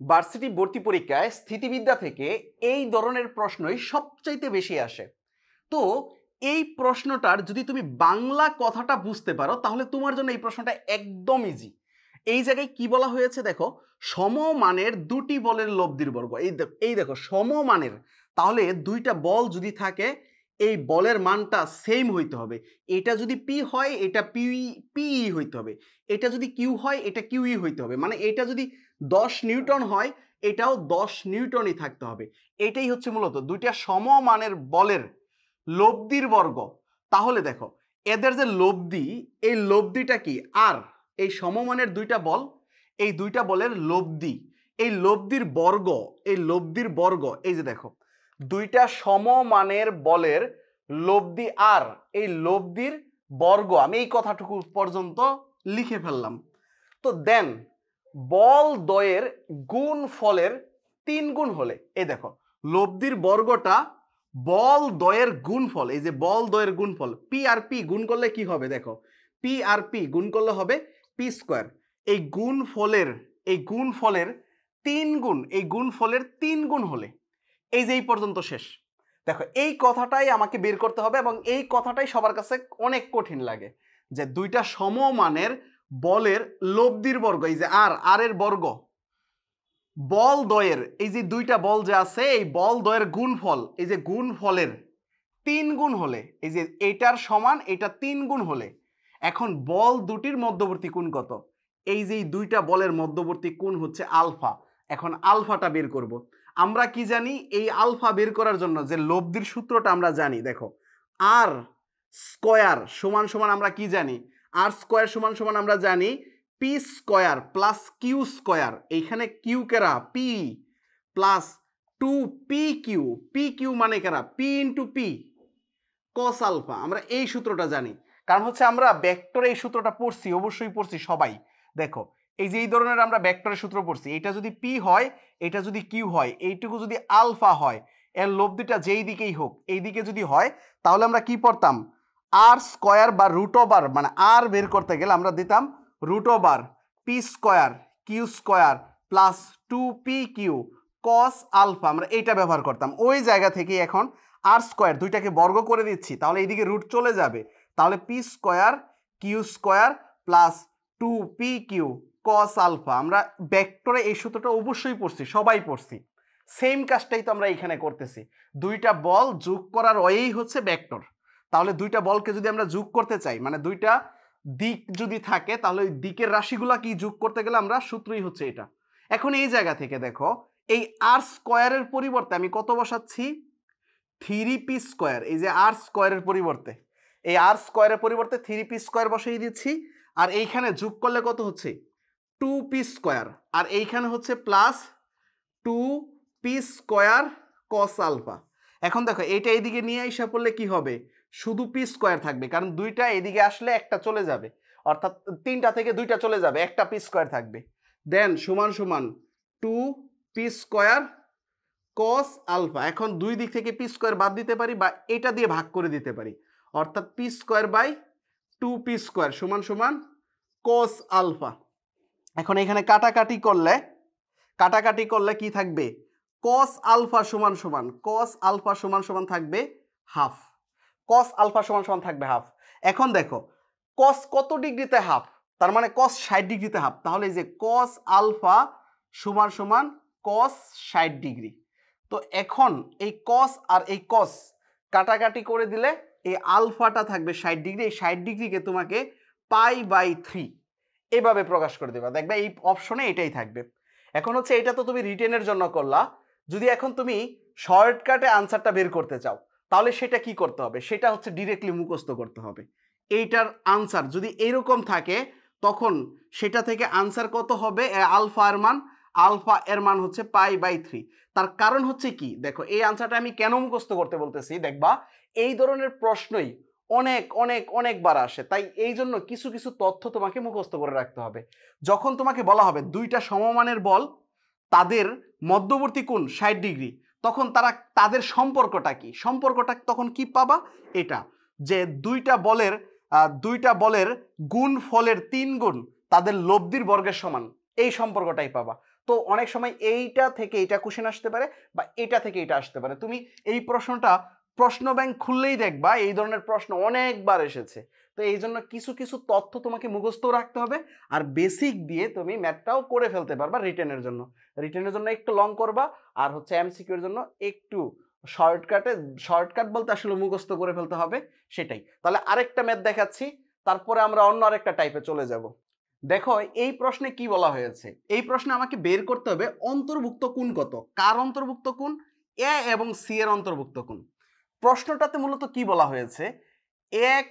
Varsity ভর্তি পরীক্ষায় স্থিতিবিদ্যা থেকে এই ধরনের প্রশ্নই সবচাইতে বেশি আসে। তো এই প্রশ্নটার যদি তুমি বাংলা কথাটা বুঝতে পারো, তাহলে তোমার জন্য এই প্রশ্নটা একদম ইজি এই জায়গায় কি বলা হয়েছে দেখো? সমমানের দুটি বলের লব্ধির বর্গ। এই এই দেখো, সমমানের। তাহলে দুইটা বল যদি থাকে এই বলের মানটা সেম হইতে হবে। এটা যদি পি হয়, এটা পি পিই হইতে হবে। এটা যদি কিউ হয়, এটা কিউই হইতে হবে। মানে এটা যদি দশ নিউটন হয়, এটাও দশ নিউটনই থাকতে হবে। এটাই হচ্ছে মূলত দুইটা সমমানের বলের লব্ধির বর্গ। তাহলে দেখো, এদের যে লব্ধি, এই লব্ধিটা কি? আর, এই সমমানের দুইটা বল, এই দুইটা বলের লব্ধি। এই লব্ধির বর্গ, এই লব্ধির বর্গ, এই যে দেখো দুইটা সমমানের বলের লব্ধি আর, এই লব্ধির বর্গ, আমি এই কথাটুকু পর্যন্ত লিখে ফেললাম। তো দেন, বল দয়ের গুণ ফলের তিন গুণ হলে, এই দেখো, লব্ধির বর্গটা বল দয়ের গুণফল এই যে বল দয়ের গুণফল পি আর পি গুণ করলে কি হবে দেখো পি আর পি গুণ করলে হবে পি স্কোয়ার এই গুণ ফলের, এই গুণ ফলের তিন গুণ, এই গুণ ফলের তিন গুণ হলে এই যে এই পর্যন্ত শেষ। দেখো, এই কথাটাই আমাকে বের করতে হবে এবং এই কথাটাই সবার কাছে অনেক কঠিন লাগে যে দুইটা সমমানের বলের লব্ধির বর্গ, এই যে আর আর এর বর্গ, বল দয়ের, এই যে দুইটা বল যে আছে, এই বল দয়ের গুণফল, এই যে গুণফলের তিন গুণ হলে, এই যে এটার সমান, এটা তিন গুণ হলে, এখন বল দুটির মধ্যবর্তী কোণ কত? এই যে দুইটা বলের মধ্যবর্তী কোণ হচ্ছে আলফা। এখন আলফাটা বের করব। আমরা কি জানি? এই আলফা বের করার জন্য যে লব্ধির সূত্রটা আমরা জানি, দেখো। আর স্কয়ার সমান সমান আমরা কি জানি? আর স্কয়ার সমান সমান আমরা জানি P square plus Q square. এইখানে কিউ কেরা? P plus two P Q P Q মানে কেরা? P into P cos alpha আমরা এই সূত্রটা জানি। কারণ হচ্ছে আমরা ভেক্টরে এই সূত্রটা পড়ছি, অবশ্যই পড়ছি সবাই। দেখো এই যে এই ধরনের আমরা ভেক্টরের সূত্র পড়ছি, এটা যদি পি হয়, এটা যদি কিউ হয়, এইটুকু যদি আলফা হয়, এর লব্ধিটা যেই দিকেই হোক, এই দিকে যদি হয়, তাহলে আমরা কি পড়তাম? আর স্কয়ার বা রুট ওভার মানে আর বের করতে গেলে আমরা দিতাম root over P square Q square plus two P Q cos alpha আমরা এইটা ব্যবহার করতাম। ওই জায়গা থেকে এখন আর স্কয়ার দুইটাকে বর্গ করে দিচ্ছি, তাহলে এইদিকে রুট চলে যাবে। তাহলে P square Q square plus two P Q cos alpha আমরা ভেক্টরে এই সূত্রটা অবশ্যই পড়ছি, সবাই পড়ছি। সেম কাজটাই তো আমরা এখানে করতেছি। দুইটা বল যোগ করার ওয়েই হচ্ছে ভেক্টর তাহলে দুইটা বলকে যদি আমরা যোগ করতে চাই মানে দুইটা দিক যদি থাকে, তাহলে ওই দিকের রাশিগুলা কি যোগ করতে গেলে আমরা সূত্রই হচ্ছে এটা। এখন এই জায়গা থেকে দেখো, এই আর স্কোয়ারের পরিবর্তে আমি কত বসাচ্ছি? থ্রি পি স্কোয়ার এই যে আর স্কোয়ারের পরিবর্তে। এই আর স্কোয়ারের পরিবর্তে থ্রি পি স্কোয়ার বসিয়ে দিচ্ছি, আর এইখানে যোগ করলে কত হচ্ছে? টু পি স্কোয়ার আর এইখানে হচ্ছে plus two P square cos alpha এখন দেখো এটা এইদিকে নিয়ে আসা পড়লে কি হবে? শুধু পি স্কোয়ার থাকবে, কারণ দুইটা এদিকে আসলে একটা চলে যাবে। অর্থাৎ তিনটা থেকে দুইটা চলে যাবে, একটা পি স্কোয়ার থাকবে। দেন সমান সমান two P square cos alpha এখন দুই দিক থেকে পি স্কোয়ার বাদ দিতে পারি বা এটা দিয়ে ভাগ করে দিতে পারি। অর্থাৎ P square by two P square সমান সমান কস আলফা এখন এখানে কাটাকাটি করলে কাটাকাটি করলে কি থাকবে? কস আলফা সমান সমান কস আলফা সমান সমান থাকবে হাফ কস আলফা সমান সমান থাকবে হাফ এখন দেখো কস কত ডিগ্রিতে হাফ তার মানে কস ষাট ডিগ্রিতে হাফ তাহলে যে কস আলফা সমান সমান কস ষাট ডিগ্রি। তো এখন এই কস আর এই কস কাটাকাটি করে দিলে এই আলফাটা থাকবে ষাট ডিগ্রি। এই ষাট ডিগ্রিকে তোমাকে পাই বাই থ্রি এভাবে প্রকাশ করে দেবা। দেখবে এই অপশনে এটাই থাকবে। এখন হচ্ছে এটা তো তুমি রিটেনের জন্য করলা। যদি এখন তুমি শর্টকাটে আনসারটা বের করতে চাও, তাহলে সেটা কি করতে হবে? সেটা হচ্ছে ডিরেক্টলি মুখস্থ করতে হবে। এইটার আনসার যদি এরকম থাকে, তখন সেটা থেকে আনসার কত হবে? আলফা এর মান আলফা এর মান হচ্ছে পাই বাই থ্রি তার কারণ হচ্ছে কি? দেখো, এই আনসারটা আমি কেন মুখস্থ করতে বলতেছি? দেখবা, এই ধরনের প্রশ্নই অনেক অনেক, অনেকবার আসে। তাই এই জন্য কিছু কিছু তথ্য তোমাকে মুখস্থ করে রাখতে হবে। যখন তোমাকে বলা হবে দুইটা সমমানের বল, তাদের মধ্যবর্তী কোণ ষাট ডিগ্রি, তখন তারা, তাদের সম্পর্কটা কি? সম্পর্কটা তখন কি পাবা? এটা। যে দুইটা বলের দুইটা বলের গুণ ফলের তিন গুণ তাদের লব্ধির বর্গের সমান, এই সম্পর্কটাই পাবা। তো অনেক সময় এইটা থেকে এটা কোশ্চেন আসতে পারে বা এটা থেকে এটা আসতে পারে। তুমি এই প্রশ্নটা প্রশ্ন ব্যাংক খুললেই দেখবা এই ধরনের প্রশ্ন অনেকবার এসেছে। তো এই জন্য কিছু কিছু তথ্য তোমাকে মুখস্থ রাখতে হবে আর বেসিক দিয়ে তুমি ম্যাথটাও করে ফেলতে পারবা রিটেনের জন্য। রিটেনের জন্য একটু লং করবা আর হচ্ছে এমসিকিউর জন্য একটু শর্টকাটে শর্টকাট বলতে আসলে মুখস্থ করে ফেলতে হবে সেটাই। তাহলে আরেকটা ম্যাথ দেখাচ্ছি, তারপরে আমরা অন্য আরেকটা টাইপে চলে যাব। দেখো, এই প্রশ্নে কি বলা হয়েছে? এই প্রশ্নে আমাকে বের করতে হবে অন্তর্ভুক্ত কোন কত? কার অন্তর্ভুক্ত কোন এ এবং সি এর অন্তর্ভুক্ত কোন প্রশ্নটাতে মূলত কি বলা হয়েছে? এক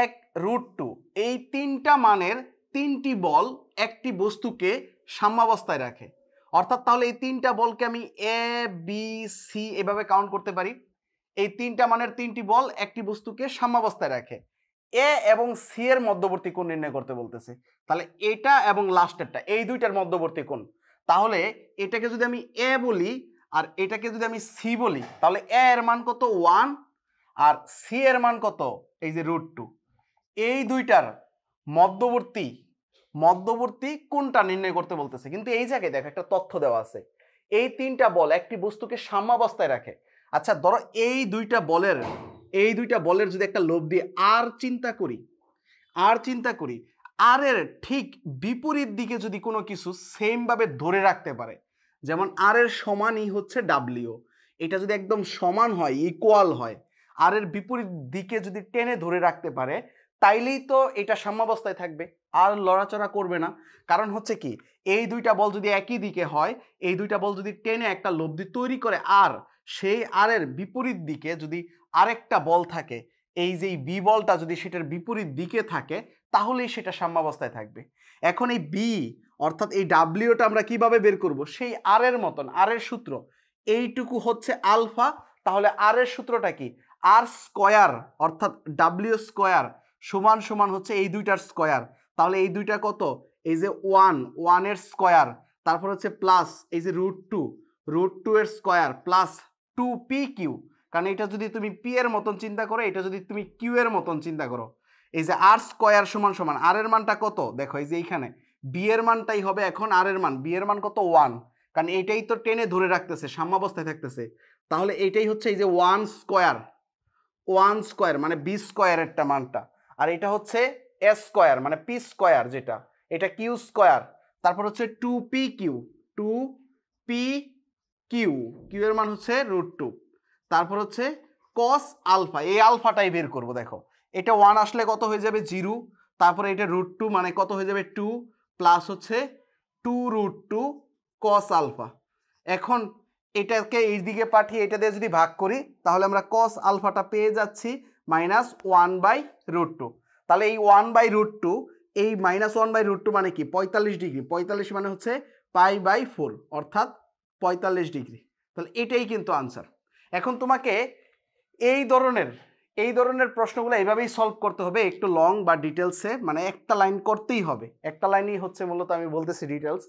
এক রুট টু এই তিনটা মানের তিনটি বল একটি বস্তুকে সাম্যাবস্থায় রাখে। অর্থাৎ তাহলে এই তিনটা বলকে আমি এ বি সি এভাবে কাউন্ট করতে পারি। এই তিনটা মানের তিনটি বল একটি বস্তুকে সাম্যাবস্থায় রাখে। এ এবং সি এর মধ্যবর্তী কোণ নির্ণয় করতে বলতেছে। তাহলে এটা এবং লাস্টেরটা এই দুইটার মধ্যবর্তী কোণ। তাহলে এটাকে যদি আমি এ বলি আর এটাকে যদি আমি সি বলি, তাহলে এ এর মান কত? ওয়ান আর সি এর মান কত? এই যে রুট টু এই দুইটার মধ্যবর্তী মধ্যবর্তী কোনটা নির্ণয় করতে বলতেছে? কিন্তু এই জায়গায় দেখ, একটা তথ্য দেওয়া আছে। এই তিনটা বল একটি বস্তুকে সাম্যাবস্থায় রাখে। আচ্ছা ধরো এই দুইটা বলের, এই দুইটা বলের যদি একটা লোভ দিয়ে আর চিন্তা করি আর চিন্তা করি আর এর ঠিক বিপরীত দিকে যদি কোনো কিছু সেমভাবে ধরে রাখতে পারে যেমন আর এর সমানই হচ্ছে ডাব্লিউ এটা যদি একদম সমান হয় ইকুয়াল হয় আর এর বিপরীত দিকে যদি টেনে ধরে রাখতে পারে, তাইলেই তো এটা সাম্যাবস্থায় থাকবে, আর লড়াচড়া করবে না। কারণ হচ্ছে কি, এই দুইটা বল যদি একই দিকে হয়, এই দুইটা বল যদি টেনে একটা লব্ধি তৈরি করে আর সেই আর এর বিপরীত দিকে যদি আরেকটা বল থাকে, এই যে বি বলটা যদি সেটার বিপরীত দিকে থাকে, তাহলেই সেটা সাম্যাবস্থায় থাকবে। এখন এই বি অর্থাৎ এই ডাব্লিউটা আমরা কীভাবে বের করব? সেই আর এর মতন আর এর সূত্র। এইটুকু হচ্ছে আলফা, তাহলে আর এর সূত্রটা কি? আর স্কয়ার, অর্থাৎ ডাব্লিউ স্কয়ার সমান সমান হচ্ছে এই দুইটার স্কয়ার। তাহলে এই দুইটা কত? এই যে ওয়ান ওয়ানের স্কয়ার। তারপর হচ্ছে প্লাস এই যে রুট টু রুট টু এর square plus two P Q কারণ এটা যদি তুমি পি এর মতন চিন্তা করো, এটা যদি তুমি কিউ এর মতন চিন্তা করো। এই যে আর স্কয়ার সমান সমান আর এর মানটা কত? দেখো, এই যে এইখানে। বি এর মানটাই হবে এখন আর এর মান। বি এর মান কত? ওয়ান কারণ এইটাই তো টেনে ধরে রাখতেছে, সাম্যাবস্থায় থাকতেছে। তাহলে এইটাই হচ্ছে এই যে ওয়ান স্কয়ার ওয়ান স্কয়ার মানে বি স্কয়ারেরটা মানটা। আর এটা হচ্ছে এস স্কোয়ার মানে পি স্কয়ার যেটা। এটা কিউ স্কয়ার তারপর হচ্ছে two P Q two P Q Q এর মান হচ্ছে রুট টু তারপর হচ্ছে কস আলফা এই আলফাটাই বের করব, দেখো। এটা ওয়ান আসলে কত হয়ে যাবে? জিরো তারপরে এটা রুট টু মানে কত হয়ে যাবে? টু প্লাস হচ্ছে two root two cos alpha. এখন এটাকে এই দিকে পাঠিয়ে এটা দিয়ে যদি ভাগ করি, তাহলে আমরা কস আলফাটা পেয়ে যাচ্ছি minus one by root two তাহলে এই ওয়ান বাই রুট টু এই minus one by root two মানে কি? পঁয়তাল্লিশ ডিগ্রি। পঁয়তাল্লিশ মানে হচ্ছে পাই বাই ফোর অর্থাৎ পঁয়তাল্লিশ ডিগ্রি। তাহলে এটাই কিন্তু আনসার এখন তোমাকে এই ধরনের এই ধরনের প্রশ্নগুলো এইভাবেই সলভ করতে হবে, একটু লং বা ডিটেলসে মানে একটা লাইন করতেই হবে। একটা লাইনই হচ্ছে মূলত আমি বলতেছি ডিটেলস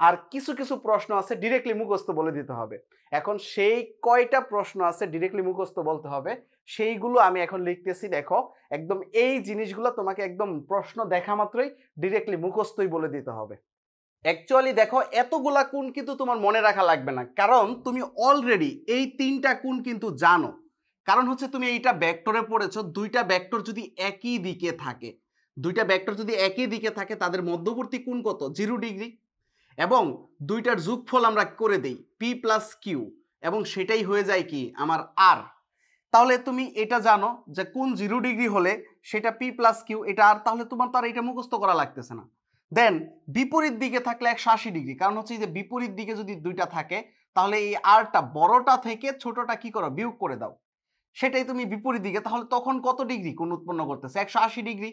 আর কিছু কিছু প্রশ্ন আছে ডিরেক্টলি মুখস্থ বলে দিতে হবে। এখন সেই কয়টা প্রশ্ন আছে ডিরেক্টলি মুখস্থ বলতে হবে, সেইগুলো আমি এখন লিখতেছি, দেখো, একদম এই জিনিসগুলো তোমাকে একদম প্রশ্ন দেখা মাত্রই ডিরেক্টলি মুখস্থই বলে দিতে হবে। অ্যাকচুয়ালি দেখো, এতগুলা কোন কিন্তু তোমার মনে রাখা লাগবে না। কারণ তুমি অলরেডি এই তিনটা কোন কিন্তু জানো। কারণ হচ্ছে তুমি এইটা ব্যাক্টরে পড়েছো, দুইটা ব্যাক্টর যদি একই দিকে থাকে, দুইটা ব্যাক্টর যদি একই দিকে থাকে, তাদের মধ্যবর্তী কোণ কত? জিরো ডিগ্রি এবং দুইটার যোগফল আমরা করে দেই পি প্লাস কিউ এবং সেটাই হয়ে যায় কি? আমার আর তাহলে তুমি এটা জানো যে কোন জিরো ডিগ্রি হলে সেটা পি প্লাস কিউ এটা আর তাহলে তোমার তো আর এটা মুখস্থ করা লাগতেছে না। দেন বিপরীত দিকে থাকলে একশো আশি ডিগ্রি কারণ হচ্ছে যে বিপরীত দিকে যদি দুইটা থাকে, তাহলে এই আরটা বড়টা থেকে ছোটটা কি করো? বিয়োগ করে দাও। সেটাই তুমি বিপরীত দিকে, তাহলে তখন কত ডিগ্রি কোন উৎপন্ন করতেছে? একশো আশি ডিগ্রি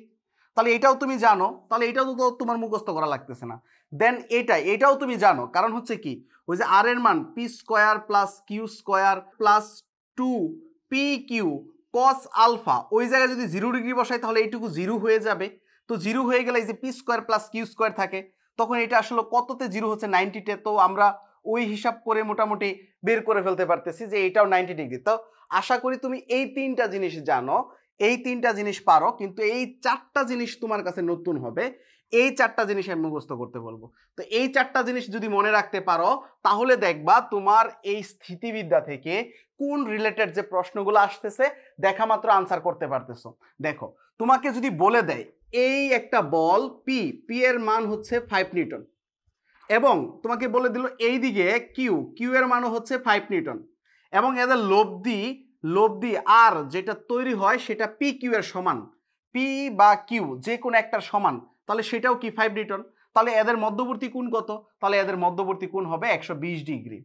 তাহলে এটাও তুমি জানো, তাহলে এটাও তো তোমার মুখস্থ করা লাগতেছে না। দেন এটা এটাও তুমি জানো, কারণ হচ্ছে কি? ওই যে আর এর মান P square plus Q square plus two P Q cos alpha ওই জায়গায় যদি জিরো ডিগ্রি বসাই, তাহলে এইটুকু জিরো হয়ে যাবে। তো জিরো হয়ে গেলে এই যে P square plus Q square থাকে, তখন এটা আসলে কততে জিরো হচ্ছে? নাইনটিতে তো আমরা ওই হিসাব করে মোটামুটি বের করে ফেলতে পারতেছি যে এটাও নাইনটি ডিগ্রি তো আশা করি তুমি এই তিনটা জিনিস জানো, এই তিনটা জিনিস পারো, কিন্তু এই চারটা জিনিস তোমার কাছে নতুন হবে, এই চারটা জিনিস আমি মুখস্থ করতে বলব। তো এই চারটা জিনিস যদি মনে রাখতে পারো, তাহলে দেখবা তোমার এই স্থিতিবিদ্যা থেকে কোন রিলেটেড যে প্রশ্নগুলো আসতেছে, দেখা মাত্র আনসার করতে পারতেছো। দেখো, তোমাকে যদি বলে দেয়, এই একটা বল পি পি এর মান হচ্ছে ফাইভ নিউটন এবং তোমাকে বলে দিল এই দিকে কিউ কিউ এর মানও হচ্ছে ফাইভ নিউটন এবং এদের লব্ধি লব্ধি আর যেটা তৈরি হয় সেটা পি কিউ এর সমান। পি বা কিউ যে কোনো একটার সমান। তাহলে সেটাও কি ফাইভ নিউটন তাহলে এদের মধ্যবর্তী কোণ কত? তাহলে এদের মধ্যবর্তী কোণ হবে একশো বিশ ডিগ্রি।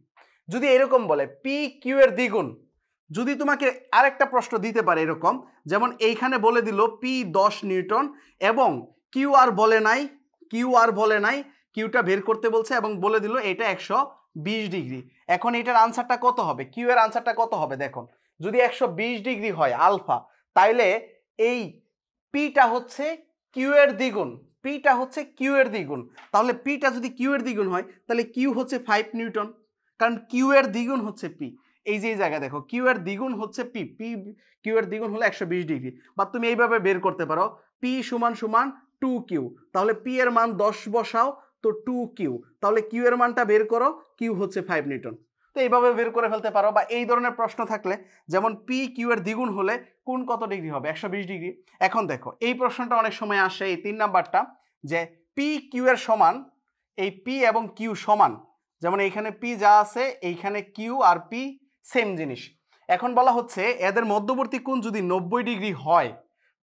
যদি এরকম বলে পি কিউ এর দ্বিগুণ, যদি তোমাকে আরেকটা প্রশ্ন দিতে পারে এরকম, যেমন এইখানে বলে দিল পি দশ নিউটন এবং কিউ আর বলে নাই কিউ আর বলে নাই কিউটা বের করতে বলছে এবং বলে দিল, এটা একশো বিশ ডিগ্রি। এখন এটার আনসারটা কত হবে? কিউ এর আনসারটা কত হবে? দেখুন, যদি একশো বিশ ডিগ্রি হয় আলফা, তাইলে এই পিটা হচ্ছে কিউ এর দ্বিগুণ, পিটা হচ্ছে কিউ এর দ্বিগুণ। তাহলে পিটা যদি কিউ এর দ্বিগুণ হয়, তাহলে কিউ হচ্ছে ফাইভ নিউটন, কারণ কিউ এর দ্বিগুণ হচ্ছে পি। এই যে এই জায়গায় দেখো, কিউ এর দ্বিগুণ হচ্ছে পি পি কিউ এর দ্বিগুণ হলো একশো বিশ ডিগ্রি। বা তুমি এইভাবে বের করতে পারো, পি সমান সমান টু কিউ। তাহলে পি এর মান দশ বসাও তো টু কিউ তাহলে কিউ এর মানটা বের করো কিউ হচ্ছে ফাইভ নিউটন। তো এইভাবে বের করে ফেলতে পারো বা এই ধরনের প্রশ্ন থাকলে, যেমন পি কিউ এর দ্বিগুণ হলে কোন কত ডিগ্রি হবে? একশো বিশ ডিগ্রি এখন দেখো, এই প্রশ্নটা অনেক সময় আসে এই তিন নাম্বারটা, যে পি কিউ এর সমান, এই পি এবং কিউ সমান, যেমন এইখানে পি যা আছে, এইখানে কিউ আর পি সেম জিনিস। এখন বলা হচ্ছে এদের মধ্যবর্তী কোণ যদি নব্বই ডিগ্রি হয়,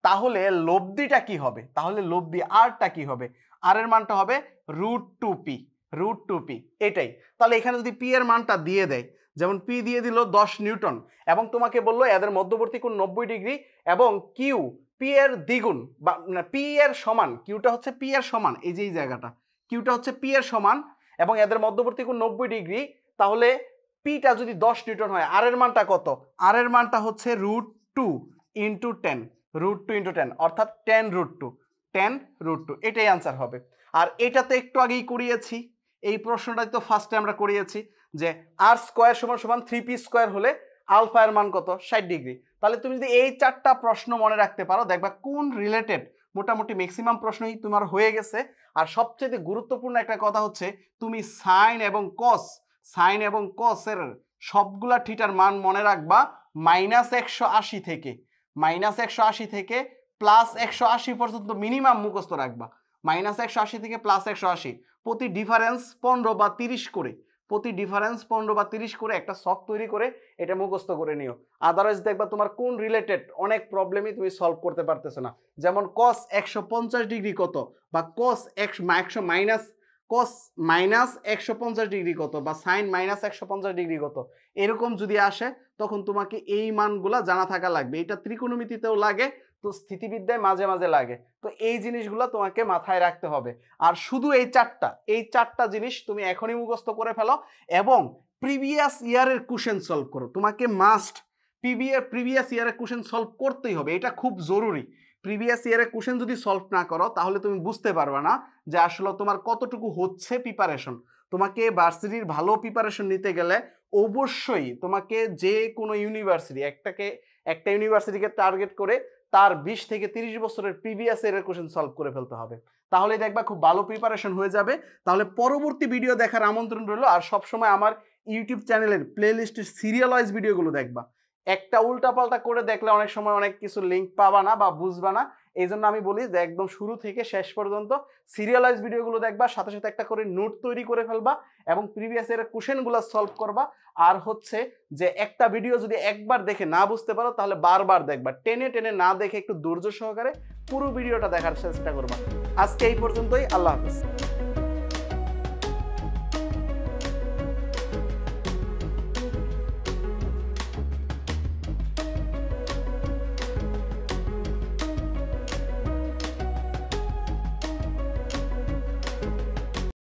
তাহলে লব্ধিটা কি হবে? তাহলে লব্ধি আরটা কি হবে? আর এর মানটা হবে root two P root two P এটাই। তাহলে এখানে যদি পি এর মানটা দিয়ে দেয়, যেমন পি দিয়ে দিল দশ নিউটন, এবং তোমাকে বলল এদের মধ্যবর্তী কোণ নব্বই ডিগ্রি, এবং কিউ পি এর দ্বিগুণ, বা পি এর সমান কিউটা হচ্ছে পি এর সমান, এই যে এই জায়গাটা কিউটা হচ্ছে পি এর সমান, এবং এদের মধ্যবর্তী কোণ নব্বই ডিগ্রি, তাহলে পিটা যদি দশ নিউটন হয় আর এর মানটা কত? আর এর মানটা হচ্ছে root two into ten root two into ten অর্থাৎ ten root two ten root two এটাই আনসার হবে। আর এটাতে একটু আগেই করিয়েছি। এই প্রশ্নটাই তো ফার্স্টে আমরা করিয়েছি যে আর স্কোয়ার সমান সমান থ্রি পি স্কোয়ার হলে আলফা এর মান কত? ষাট ডিগ্রি তাহলে তুমি যদি এই চারটা প্রশ্ন মনে রাখতে পারো, দেখবা কোন রিলেটেড মোটামুটি ম্যাক্সিমাম প্রশ্নই তোমার হয়ে গেছে। আর সবচেয়ে গুরুত্বপূর্ণ একটা কথা হচ্ছে, তুমি সাইন এবং কস সাইন এবং কসের সবগুলা থিটার মান মনে রাখবা মাইনাস একশো আশি থেকে। মাইনাস একশো আশি থেকে প্লাস একশো আশি পর্যন্ত মিনিমাম মুখস্থ রাখবা। মাইনাস একশো আশি থেকে প্লাস একশো আশি। প্রতি ডিফারেন্স পনেরো বা তিরিশ করে। প্রতি ডিফারেন্স পনেরো বা তিরিশ করে একটা শখ তৈরি করে এটা মুখস্থ করে নিও। আদারওয়াইজ দেখবা তোমার কোন রিলেটেড অনেক প্রবলেমই তুমি সলভ করতে পারতেছো না। যেমন কস একশো পঞ্চাশ ডিগ্রি কত বা কস একশো একশো মাইনাস কস মাইনাস একশো পঞ্চাশ ডিগ্রি কত বা সাইন মাইনাস একশো পঞ্চাশ ডিগ্রি কত। এরকম যদি আসে তখন তোমাকে এই মানগুলা জানা থাকা লাগবে। এটা ত্রিকোণমিতিতেও লাগে তো স্থিতিবিদ্যায় মাঝে মাঝে লাগে। তো এই জিনিসগুলো তোমাকে মাথায় রাখতে হবে। আর শুধু এই চারটা এই চারটা জিনিস তুমি এখনই মুখস্থ করে ফেলো এবং প্রিভিয়াস ইয়ারের কোশ্চেন সলভ করো। তোমাকে মাস্ট প্রিভিয়াস প্রিভিয়াস ইয়ারের কোশ্চেন সলভ করতেই হবে। এটা খুব জরুরি। প্রিভিয়াস ইয়ারের কোশ্চেন যদি সলভ না করো, তাহলে তুমি বুঝতে পারবে না যে আসলে তোমার কতটুকু হচ্ছে প্রিপারেশন তোমাকে ভার্সিটির ভালো প্রিপারেশন নিতে গেলে অবশ্যই তোমাকে যে কোনো ইউনিভার্সিটি একটাকে, একটা ইউনিভার্সিটিকে টার্গেট করে তার বিশ থেকে তিরিশ বছরের প্রিভিয়াস ইয়ারের কোশ্চেন সলভ করে ফেলতে হবে। তাহলে দেখবা খুব ভালো প্রিপারেশন হয়ে যাবে। তাহলে পরবর্তী ভিডিও দেখার আমন্ত্রণ রইল আর সবসময় আমার ইউটিউব চ্যানেলের প্লে লিস্টের সিরিয়াল ওয়াইজ ভিডিওগুলো দেখবা। একটা উল্টা উল্টাপাল্টা করে দেখলে অনেক সময় অনেক কিছু লিঙ্ক পাবা না বা বুঝবা না। এই জন্য আমি বলি যে একদম শুরু থেকে শেষ পর্যন্ত সিরিয়ালাইজ ভিডিওগুলো দেখবা, সাথে সাথে একটা করে নোট তৈরি করে ফেলবা এবং প্রিভিয়াস এর কোশ্চেনগুলো সলভ করবা। আর হচ্ছে যে একটা ভিডিও যদি একবার দেখে না বুঝতে পারো, তাহলে বারবার দেখবা। টেনে টেনে না দেখে একটু ধৈর্য সহকারে পুরো ভিডিওটা দেখার চেষ্টা করবা। আজকে এই পর্যন্তই, আল্লাহ হাফিজ।